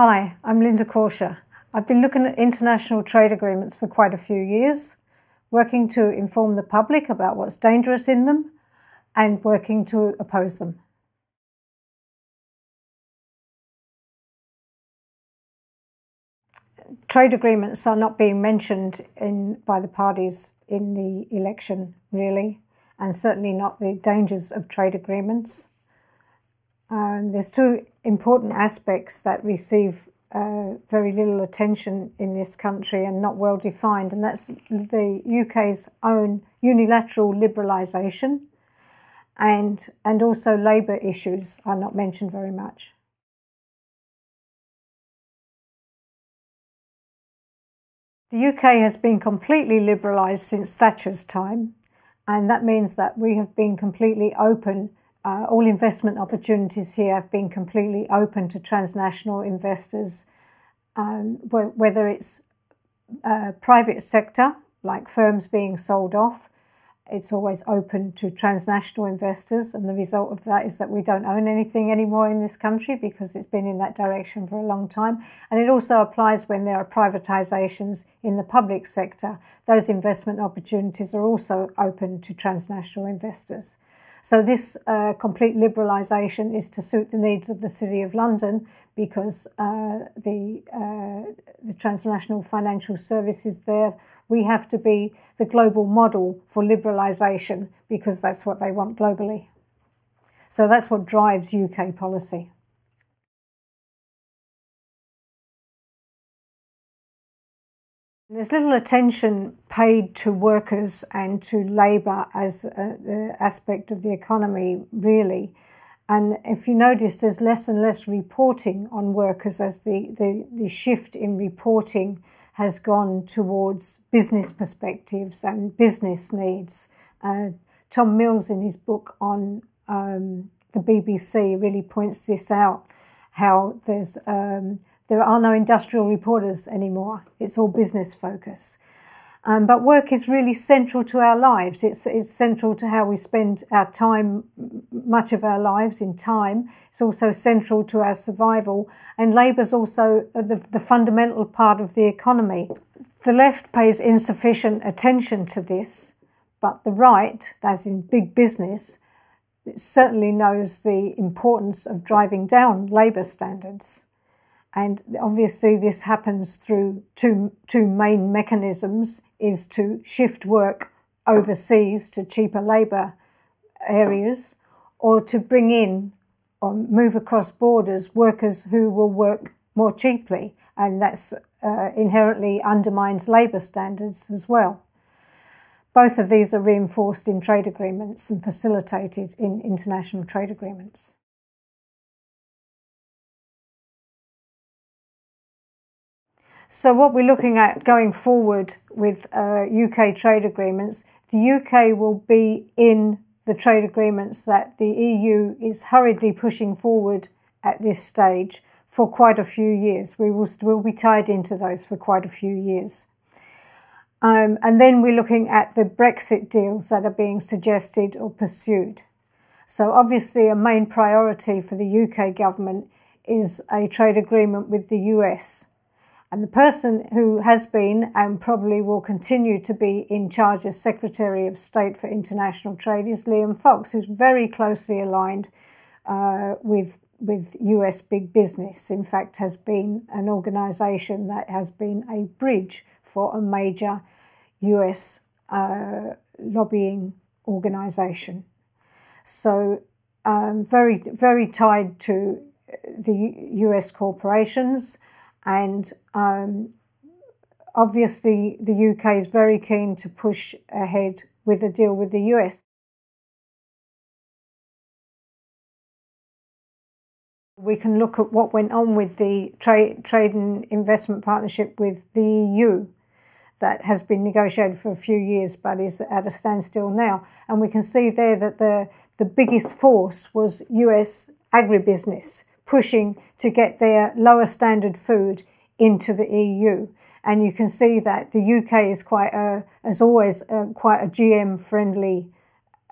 Hi, I'm Linda Kaucher. I've been looking at international trade agreements for quite a few years, working to inform the public about what's dangerous in them and working to oppose them. Trade agreements are not being mentioned in, by the parties in the election, really, and certainly not the dangers of trade agreements. Um, there's two important aspects that receive uh, very little attention in this country and not well defined, and that's the UK's own unilateral liberalisation and, and also labour issues are not mentioned very much. The UK has been completely liberalised since Thatcher's time, and that means that we have been completely open uh, all investment opportunities here have been completely open to transnational investors, um, whether it's uh, private sector, like firms being sold off, it's always open to transnational investors. And the result of that is that we don't own anything anymore in this country because it's been in that direction for a long time. And it also applies when there are privatizations in the public sector. Those investment opportunities are also open to transnational investors. So this uh, complete liberalisation is to suit the needs of the City of London because uh, the, uh, the transnational financial services there, we have to be the global model for liberalisation because that's what they want globally. So that's what drives UK policy. There's little attention paid to workers and to labour as an aspect of the economy, really. And if you notice, there's less and less reporting on workers as the, the, the shift in reporting has gone towards business perspectives and business needs. Uh, Tom Mills, in his book on um, the BBC, really points this out how there's um, there are no industrial reporters anymore. It's all business focus. Um, but work is really central to our lives. It's, it's central to how we spend our time, much of our lives in time. It's also central to our survival. And labour is also the, the fundamental part of the economy. The left pays insufficient attention to this, but the right, as in big business, certainly knows the importance of driving down labour standards. And obviously this happens through two, two main mechanisms is to shift work overseas to cheaper labour areas or to bring in or move across borders workers who will work more cheaply and that's uh, inherently undermines labour standards as well. Both of these are reinforced in trade agreements and facilitated in international trade agreements. So what we're looking at going forward with uh, UK trade agreements, the UK will be in the trade agreements that the EU is hurriedly pushing forward at this stage for quite a few years. We will be tied into those for quite a few years. Um, and then we're looking at the Brexit deals that are being suggested or pursued. So obviously a main priority for the UK government is a trade agreement with the US. And the person who has been and probably will continue to be in charge as Secretary of State for International Trade is Liam Fox, who's very closely aligned uh, with with US big business. In fact, has been an organisation that has been a bridge for a major US uh, lobbying organisation. So um, very very tied to the US corporations and um, obviously, the UK is very keen to push ahead with a deal with the US. We can look at what went on with the trade, trade and investment partnership with the EU that has been negotiated for a few years but is at a standstill now. And we can see there that the, the biggest force was US agribusiness pushing to get their lower standard food into the EU. And you can see that the UK is quite a, as always, quite a GM friendly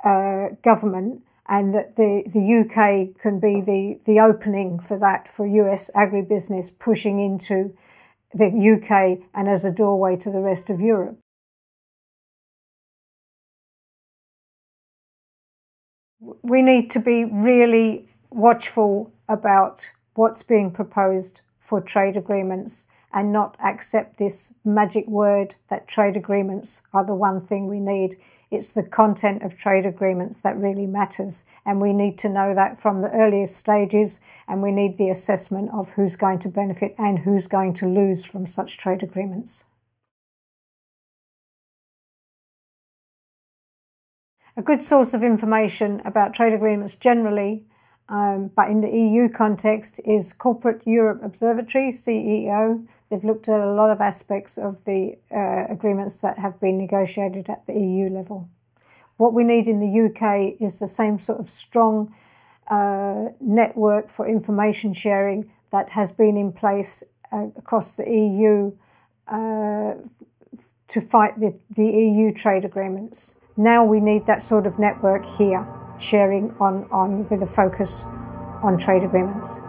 uh, government and that the, the UK can be the, the opening for that for US agribusiness pushing into the UK and as a doorway to the rest of Europe. We need to be really watchful about what's being proposed for trade agreements and not accept this magic word that trade agreements are the one thing we need. It's the content of trade agreements that really matters, and we need to know that from the earliest stages, and we need the assessment of who's going to benefit and who's going to lose from such trade agreements. A good source of information about trade agreements generally, um, but in the EU context, is Corporate Europe Observatory, CEO. They've looked at a lot of aspects of the uh, agreements that have been negotiated at the EU level. What we need in the UK is the same sort of strong uh, network for information sharing that has been in place uh, across the EU uh, to fight the, the EU trade agreements. Now we need that sort of network here, sharing on, on with a focus on trade agreements.